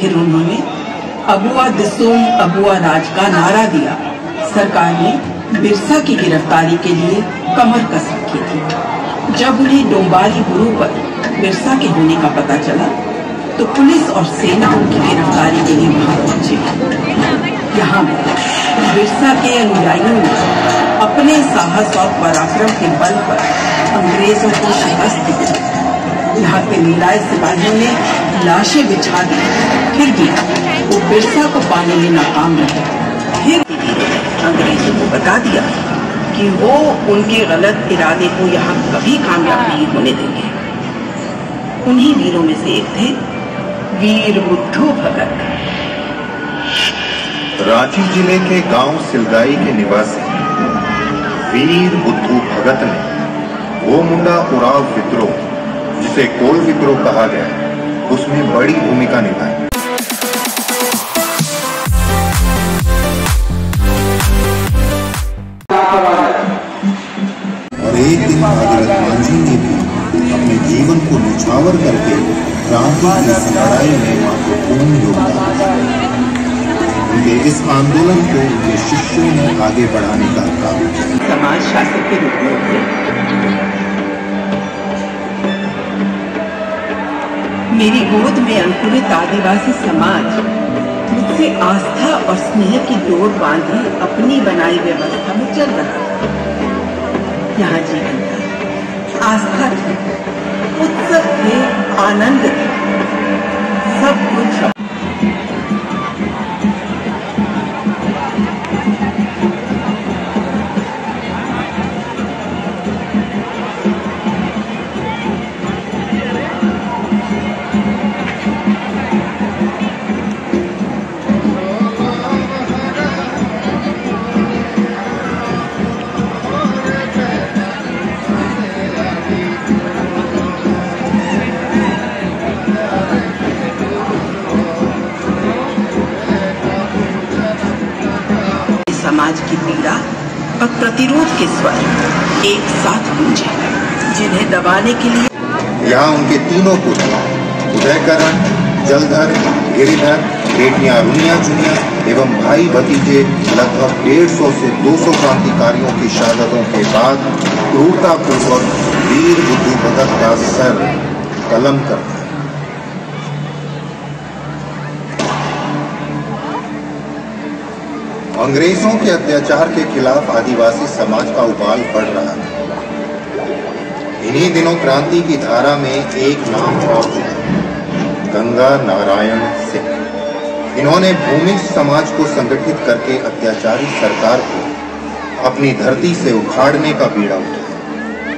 फिर उन्होंने अबुआ दिसोम अबुआ राज का नारा दिया। सरकार ने बिरसा की गिरफ्तारी के लिए कमर कस रखी थी। जब उन्हें डोंबारी गुरु पर बिरसा के होने का पता चला तो पुलिस और सेना उनकी गिरफ्तारी के लिए वहाँ पहुँचे। यहाँ बिरसा के अनुयायियों ने अपने साहस और पराक्रम के बल पर अंग्रेज़ों को शिकस्त दी। यहाँ के नीलाए सिपाहियों ने लाशें बिछा दी। फिर भी वो बिरसा को पाने में नाकाम रहे फिर अंग्रेज़ों को बता दिया कि वो उनके गलत इरादे को यहाँ कभी कामयाब नहीं होने देंगे। उन्हीं वीरों में से एक थे वीर बुद्धू भगत। रांची ज़िले के गाँव सिलदाई के निवासी वीर बुद्धू भगत ने वो मुंडा उड़ाव विद्रोह जिसे कोल विद्रोह कहा गया उसमें बड़ी भूमिका निभाई। और एक दिन भागीरथ मांझी ने भी अपने जीवन को निछावर करके क्रांति की इस लड़ाई में महत्वपूर्ण योगदान दिया। उनके इस आंदोलन को उनके शिष्यों ने आगे बढ़ाने का काम किया। समाज शासक के रूप में मेरी गोद में अंकुरित आदिवासी समाज, मुझसे आस्था और स्नेह की डोर बांधे अपनी बनाई व्यवस्था में चल रहा था यहाँ जीवन था। आस्था थी, उत्सव थे, आनंद थे। सब कुछ की पीड़ा और प्रतिरोध के स्वर एक साथ गूंजे, जिन्हें दबाने के लिए यहाँ उनके तीनों पुत्र, उदयकरण, जलधर, गिरिधर, बेटियाँ रुनिया चुनिया एवं भाई भतीजे, लगभग डेढ़ सौ से 200 क्रांतिकारियों की शहादतों के बाद क्रूरतापूर्वक वीर बुद्धि भगत का सर कलम कर अंग्रेज़ों के अत्याचार के खिलाफ आदिवासी समाज का उबाल बढ़ रहा था इन्हीं दिनों क्रांति की धारा में एक नाम और जुड़ा गंगा नारायण सिंह। इन्होंने भूमि समाज को संगठित करके अत्याचारी सरकार को अपनी धरती से उखाड़ने का बीड़ा उठाया।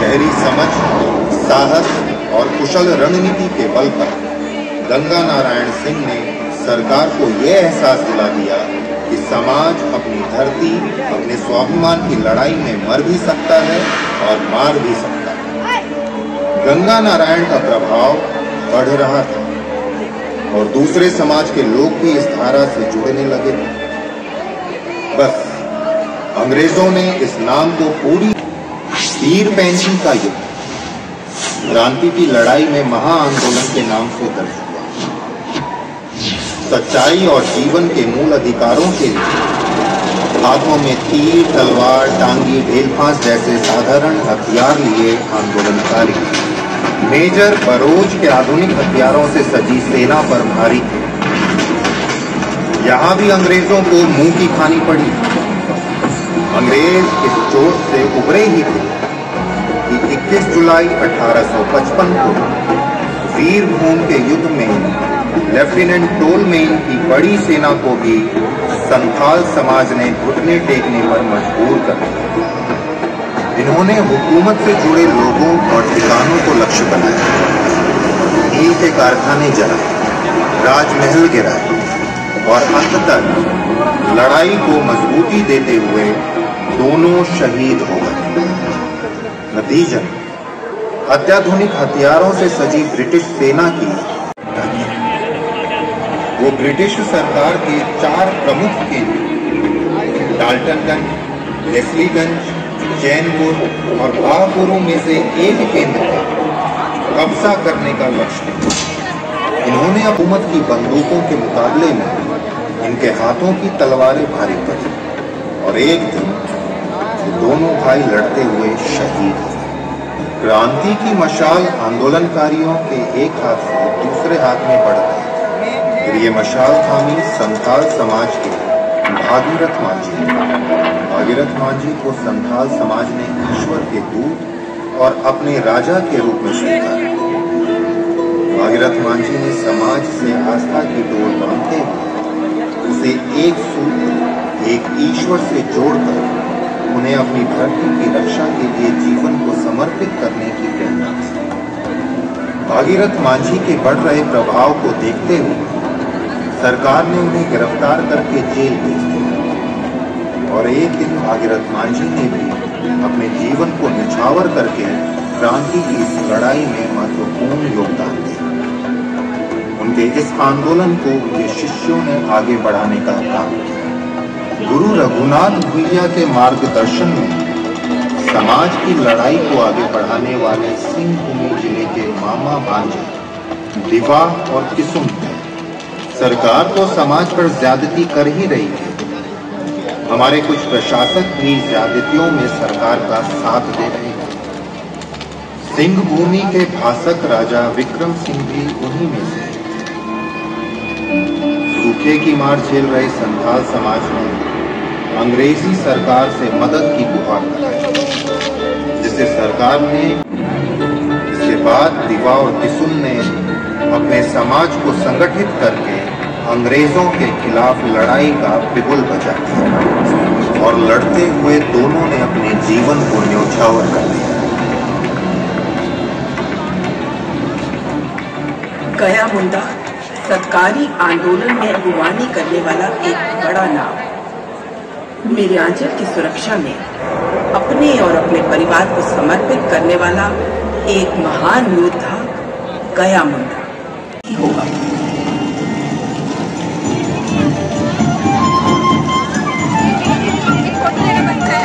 गहरी समझ, साहस और कुशल रणनीति के बल पर गंगा नारायण सिंह ने सरकार को यह एहसास दिला दिया समाज, अपनी धरती, अपने स्वाभिमान की लड़ाई में मर भी सकता है और मार भी सकता है। गंगा नारायण का प्रभाव बढ़ रहा था और दूसरे समाज के लोग भी इस धारा से जुड़ने लगे। थे बस, अंग्रेज़ों ने इस नाम को पूरी तीर पेंसिल का युद्ध क्रांति की लड़ाई में महा आंदोलन के नाम से हुआ सच्चाई और जीवन के मूल अधिकारों के लिए। हाथों में तीर, तलवार, टांगी ढेल फांस जैसे साधारण हथियार लिए आंदोलनकारी। मेजर बरोज के आधुनिक हथियारों से सजी सेना पर भारी। थे यहाँ भी अंग्रेज़ों को मुँह की खानी पड़ी। अंग्रेज़ इस चोट से उभरे ही थे कि 21 जुलाई 1855 को वीरभूम के युद्ध में लेफ्टिनेंट टोलमेन की बड़ी सेना को भी संथाल समाज ने घुटने टेकने पर मजबूर कर दिया। इन्होंने हुकूमत से जुड़े लोगों और ठिकानों को लक्ष्य बनाया। नील के कारखाने जलाए राजमहल गिराए और अंततः लड़ाई को मजबूती देते हुए दोनों शहीद हो गए। नतीजा अत्याधुनिक हथियारों से सजी ब्रिटिश सेना की वो ब्रिटिश सरकार के चार प्रमुख केंद्र डाल्टनगंज लेस्लीगंज चैनपुर और भापुरों में से एक केंद्र पर कब्जा करने का लक्ष्य। इन्होंने हुकूमत की बंदूकों के मुकाबले में इनके हाथों की तलवारें भारी पड़ी और एक दिन दोनों भाई लड़ते हुए शहीद हुए क्रांति की मशाल आंदोलनकारियों के एक हाथ से दूसरे हाथ में बढ़ ये मशाल थामी संथाल समाज के भागीरथ मांझी। भागीरथ मांझी को संथाल समाज ने ईश्वर के दूत और अपने राजा के रूप में स्वीकार। भागीरथ मांझी ने समाज से आस्था की डोर बांधते हुए उसे एक सूत्र एक ईश्वर से जोड़कर उन्हें अपनी धरती की रक्षा के लिए जीवन को समर्पित करने की प्रेरणा भागीरथ मांझी के बढ़ रहे प्रभाव को देखते हुए सरकार ने उन्हें गिरफ़्तार करके जेल भेज दिया। और एक दिन भागीरथ मांझी ने भी अपने जीवन को निछावर करके क्रांति की इस लड़ाई में महत्वपूर्ण योगदान दिया। उनके इस आंदोलन को उनके शिष्यों ने आगे बढ़ाने का काम किया। गुरु रघुनाथ भुइया के मार्गदर्शन में समाज की लड़ाई को आगे बढ़ाने वाले सिंहभूमि ज़िले के मामा भांजे दिवा और किसुम सरकार तो समाज पर ज्यादती कर ही रही है। हमारे कुछ प्रशासक भी ज्यादतियों में सरकार का साथ दे रहे हैं। सिंह भूमि के भाषक राजा विक्रम सिंह भी उन्हीं में से सूखे की मार झेल रहे संथाल समाज ने अंग्रेज़ी सरकार से मदद की गुहार लगाई, जिसे सरकार ने इसके बाद दिवा और किसुन ने अपने समाज को संगठित करके अंग्रेज़ों के खिलाफ लड़ाई का बिगुल बजा दिया। और लड़ते हुए दोनों ने अपने जीवन को न्यौछावर कर दिया। गया मुंडा सरकारी आंदोलन में अगुवानी करने वाला एक बड़ा नाम। मेरे आंचल की सुरक्षा में अपने और अपने परिवार को समर्पित करने वाला एक महान योद्धा गया मुंडा। होगा।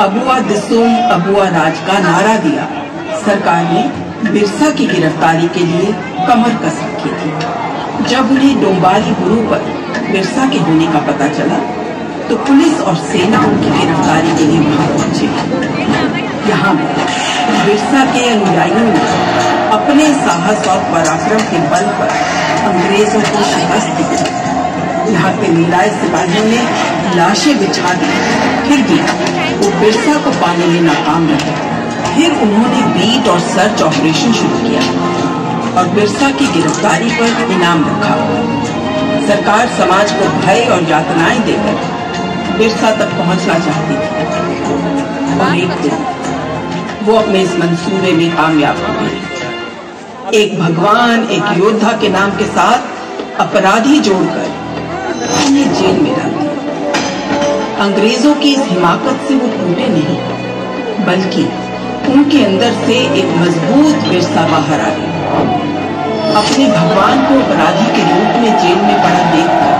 अबुआ दिसुम अबुआ राज का नारा दिया। सरकार ने बिरसा की गिरफ्तारी के लिए कमर कस रखी थी। जब उन्हें डोंबारी गुरु पर बिरसा के होने का पता चला तो पुलिस और सेना उनकी गिरफ्तारी के लिए वहाँ पहुँचे। यहाँ बिरसा के अनुयायियों ने अपने साहस और पराक्रम के बल पर अंग्रेज़ों को शिकस्त दी यहाँ के निराय सिपाहियों ने लाशें बिछा दी, फिर भी वो बिरसा को पाने में नाकाम रहे फिर उन्होंने बीट और सर्च ऑपरेशन शुरू किया और बिरसा की गिरफ्तारी पर इनाम रखा। सरकार समाज को भय और यातनाएँ देकर बिरसा तक पहुँचना चाहती थी। और एक दिन वो अपने इस मंसूबे में कामयाब हो गई एक भगवान, एक योद्धा के नाम के साथ अपराधी जोड़कर उन्हें जेल में डाल दिया। अंग्रेज़ों की इस हिमाकत से वो टूटे नहीं, बल्कि उनके अंदर से एक मज़बूत विरसा बाहर आ गया अपने भगवान को अपराधी के रूप में जेल में पड़ा देखकर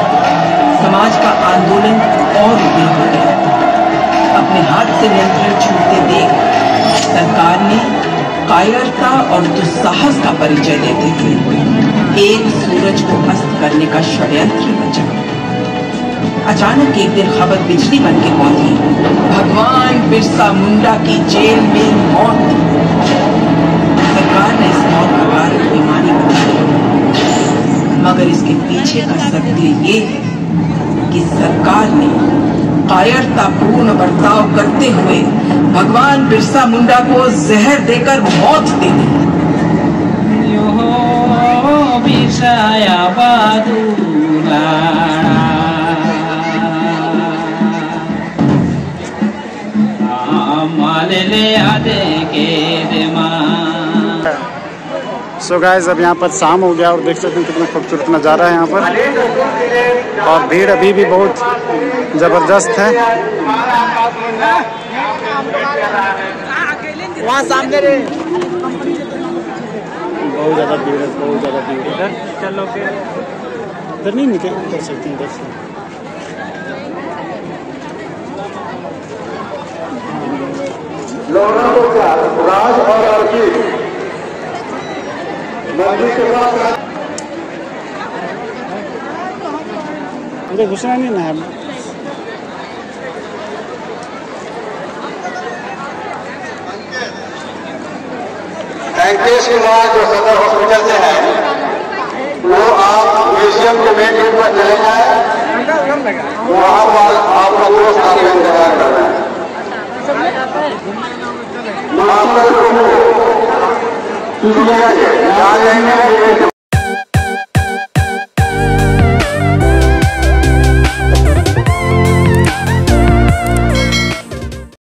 समाज का आंदोलन और उग्र हो गया। अपने हाथ से नियंत्रण छूटते देख सरकार ने कायरता और दुस्साहस का परिचय देते हुए एक सूरज को अस्त करने का षड्यंत्र रचा। अचानक एक दिन खबर बिजली बन के पहुँची। भगवान बिरसा मुंडा की जेल में मौत। सरकार ने इस मौत का कारण बेमानी बताया मगर इसके पीछे का सत्य ये है कि सरकार ने कायरतापूर्ण बर्ताव करते हुए भगवान बिरसा मुंडा को जहर देकर मौत दे दी। Yoho Bisaya सो गाइस अब यहाँ पर शाम हो गया और देख सकते हैं कितना खूबसूरत नज़ारा है यहाँ पर। और भीड़ अभी भी बहुत ज़बरदस्त है। वहाँ सामने बहुत ज़्यादा भीड़ है बहुत ज़्यादा भीड़ है। चलो फिर। इधर नहीं निकल कर सकते इधर से। राज और अर्जित मंदिर के पास अंदर घुसना नहीं ना है। वेंकटेश कुमार जो सदर हॉस्पिटल से है वो आप म्यूज़ियम के मेन गेट पर चले जाए। वहाँ पर आपका दोस्त आपका इंतज़ार कर रहा है। आ जाएँगे